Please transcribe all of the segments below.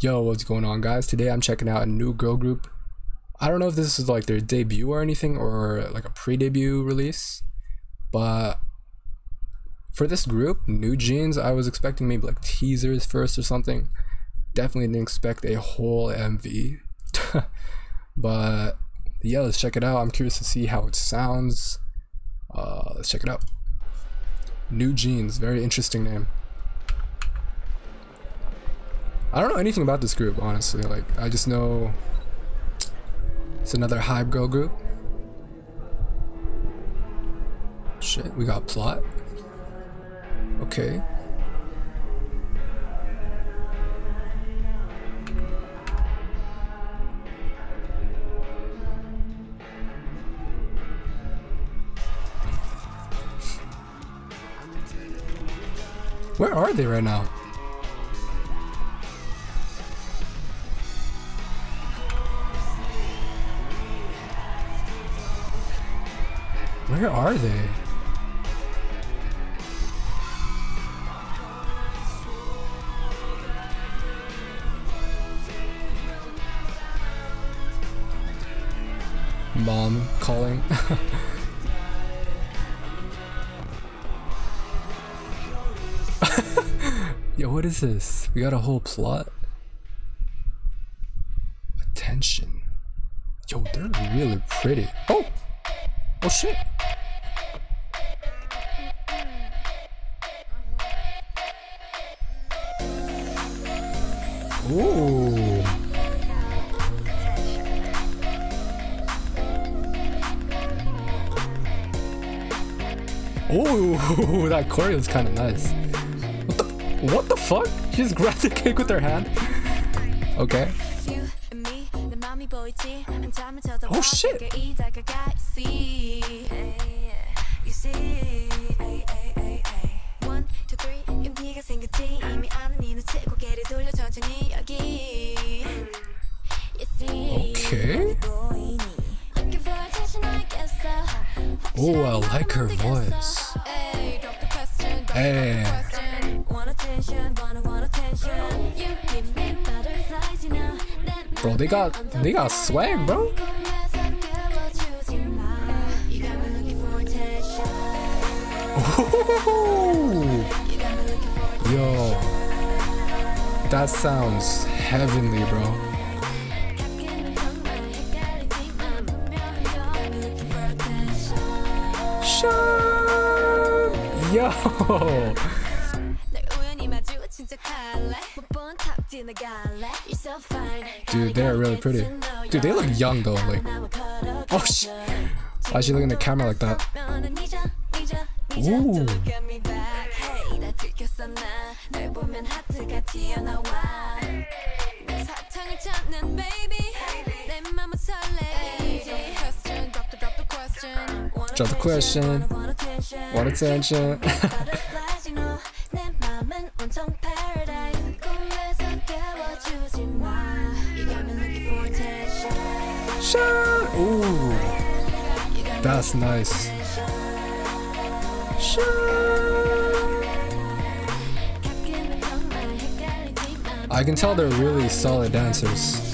Yo, what's going on guys? Today I'm checking out a new girl group. I don't know if this is like their debut or anything or like a pre-debut release, but for this group, NewJeans, I was expecting maybe like teasers first or something. Definitely didn't expect a whole MV. but yeah, let's check it out. I'm curious to see how it sounds. Uh, let's check it out. NewJeans, very interesting name. I don't know anything about this group, honestly. Like, I just know it's another HYBE girl group. Shit, we got plot. Okay. Where are they right now? Where are they? Mom calling. Yo, what is this? We got a whole plot? Attention. Yo, they're really pretty. Oh! Oh shit! Ooh. Ooh, that choreo is kind of nice. What the, what the fuck? She just grabbed the cake with her hand. Okay. Oh shit! Oh, Oh, I like her voice. Hey. Bro, they got they got swag, bro. Yo, that sounds heavenly, bro. Yo. Dude, they're really pretty. Dude, they look young though. Like, oh shit. Why is she looking at the camera like that? Ooh. Drop the question. Want attention? Ooh. That's nice. I can tell they're really solid dancers.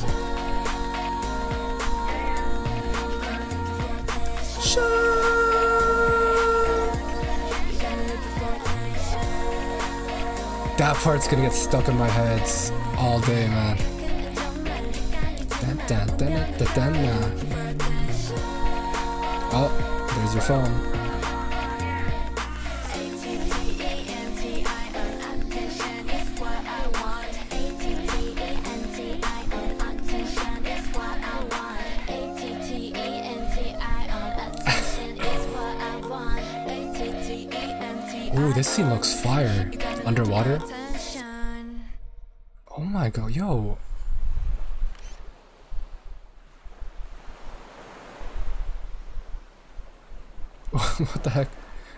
That part's gonna get stuck in my head all day, man. Oh, there's your phone. Ooh, this scene looks fire. Underwater. Oh my god, yo. what the heck?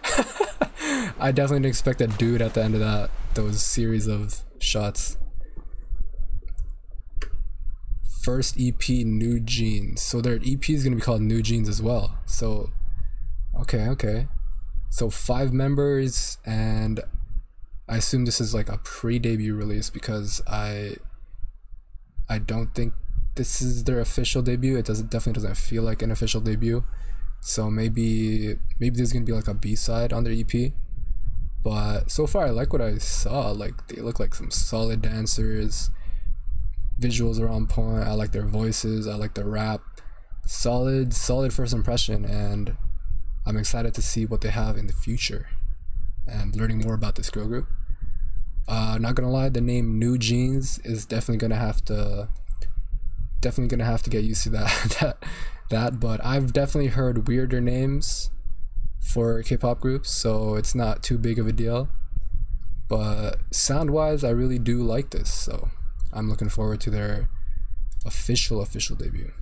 I definitely didn't expect that dude at the end of that those series of shots. First EP New Jeans. So their EP is gonna be called New Jeans as well. So okay, okay. So five members and I assume this is like a pre-debut release because I I don't think this is their official debut. It doesn't definitely doesn't feel like an official debut. So maybe maybe there's gonna be like a B side on their EP. But so far I like what I saw. Like they look like some solid dancers. Visuals are on point. I like their voices. I like their rap. Solid, solid first impression, and I'm excited to see what they have in the future and learning more about this girl group. Uh, not gonna lie, the name NewJeans is definitely gonna have to definitely gonna have to get used to that that that. But I've definitely heard weirder names for K-pop groups, so it's not too big of a deal. But sound-wise, I really do like this, so I'm looking forward to their official official debut.